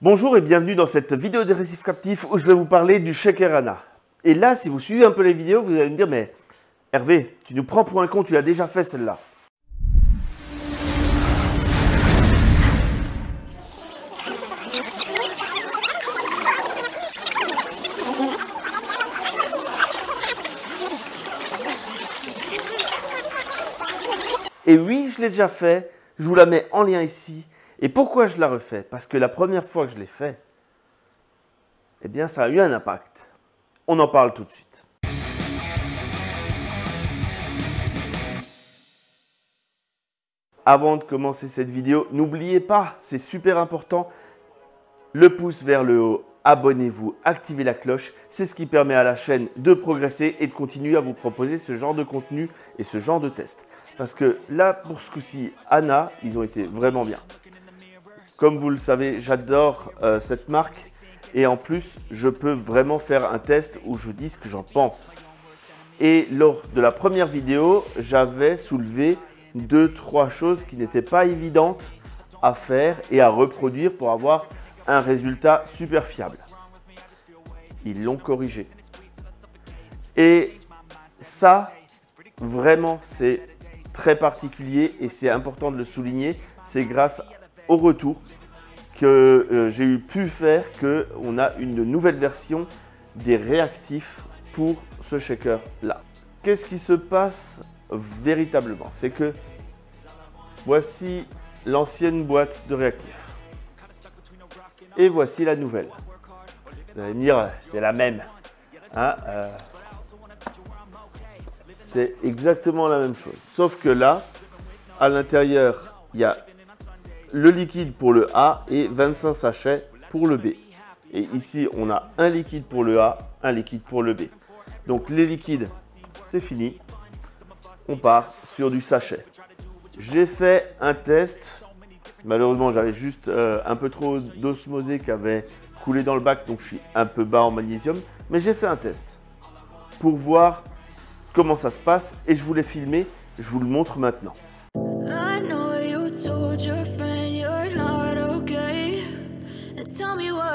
Bonjour et bienvenue dans cette vidéo de récif captif où je vais vous parler du shaker ANA. Et là, si vous suivez un peu les vidéos, vous allez me dire, mais Hervé, tu nous prends pour un con, tu l'as déjà fait celle-là. Et oui, je l'ai déjà fait, je vous la mets en lien ici. Et pourquoi je la refais? Parce que la première fois que je l'ai fait, eh bien, ça a eu un impact. On en parle tout de suite. Avant de commencer cette vidéo, n'oubliez pas, c'est super important, le pouce vers le haut, abonnez-vous, activez la cloche, c'est ce qui permet à la chaîne de progresser et de continuer à vous proposer ce genre de contenu et ce genre de test. Parce que là, pour ce coup-ci, Anna, ils ont été vraiment bien. Comme vous le savez, j'adore euh, cette marque et en plus, je peux vraiment faire un test où je dis ce que j'en pense. Et lors de la première vidéo, j'avais soulevé deux, trois choses qui n'étaient pas évidentes à faire et à reproduire pour avoir un résultat super fiable. Ils l'ont corrigé. Et ça, vraiment, c'est très particulier et c'est important de le souligner. C'est grâce au retour que euh, j'ai pu faire qu'on a une nouvelle version des réactifs pour ce shaker là. Qu'est-ce qui se passe véritablement? C'est que voici l'ancienne boîte de réactifs. Et voici la nouvelle. Vous allez me dire, c'est la même. Hein, euh, c'est exactement la même chose. Sauf que là, à l'intérieur, il y a le liquide pour le A et 25 sachets pour le B. Et ici, on a un liquide pour le A, un liquide pour le B. Donc les liquides, c'est fini. On part sur du sachet. J'ai fait un test. Malheureusement, j'avais juste euh, un peu trop d'osmosé qui avait coulé dans le bac, donc je suis un peu bas en magnésium. Mais j'ai fait un test pour voir comment ça se passe et je voulais filmer. Je vous le montre maintenant.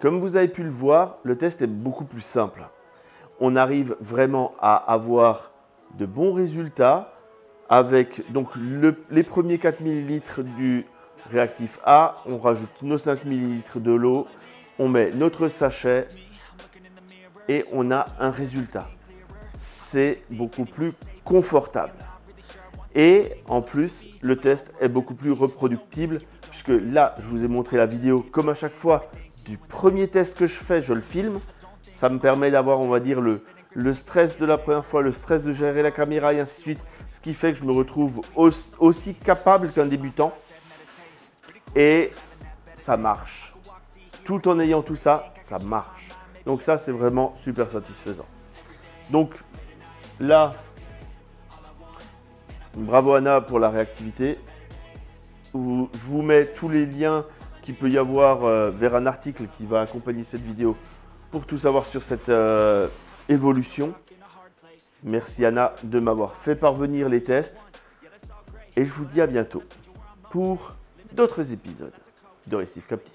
Comme vous avez pu le voir, le test est beaucoup plus simple. On arrive vraiment à avoir de bons résultats avec donc les premiers 4 ml du réactif A, on rajoute nos 5 ml de l'eau, on met notre sachet et on a un résultat. C'est beaucoup plus confortable. Et en plus, le test est beaucoup plus reproductible puisque là, je vous ai montré la vidéo comme à chaque fois du premier test que je fais, je le filme. Ça me permet d'avoir, on va dire, le, le stress de la première fois, le stress de gérer la caméra et ainsi de suite. Ce qui fait que je me retrouve aussi capable qu'un débutant. Et ça marche. Tout en ayant tout ça, ça marche. Donc ça, c'est vraiment super satisfaisant. Donc là, bravo Anna pour la réactivité. Je vous mets tous les liens qu'il peut y avoir euh, vers un article qui va accompagner cette vidéo pour tout savoir sur cette euh, évolution. Merci Anna de m'avoir fait parvenir les tests. Et je vous dis à bientôt pour d'autres épisodes de Récif Captif.